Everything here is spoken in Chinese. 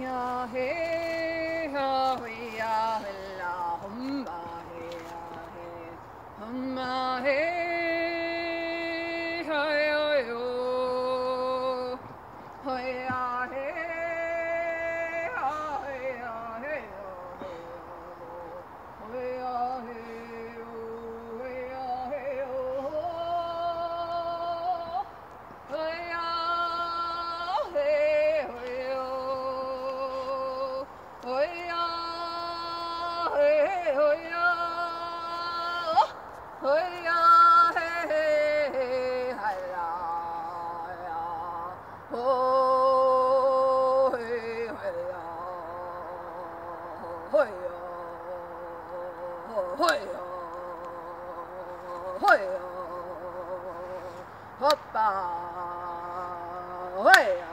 yeah, hey, 嘿呦，嘿呀，嘿嘿嘿，嗨呀呀，嘿呦，嘿呦，嘿呦，嘿呦，嘿呦，爸爸，嘿。